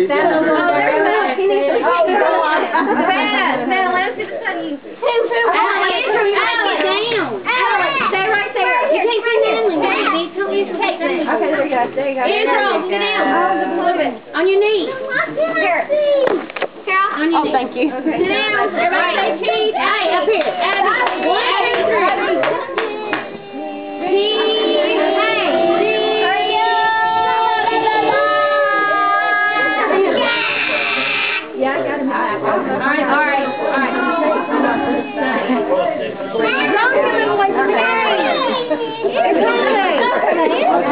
He's That got little it. one there. Oh, He needs to- oh, Go God. on. Bad. Now, let's just study. Two, two, Alex, Andrew, you gotta Alex. get down. Alex, stay right there. You can't see handling, baby. Come here, Take this. Okay, there you go, there you go. Andrew, There you sit go. down. Oh, the blue. On your knees. Here. Carol. On your Oh, knees. thank you. Okay. Sit down. Everybody say cheese. All right, all right, all right. Now it's going to look like today. It's Monday.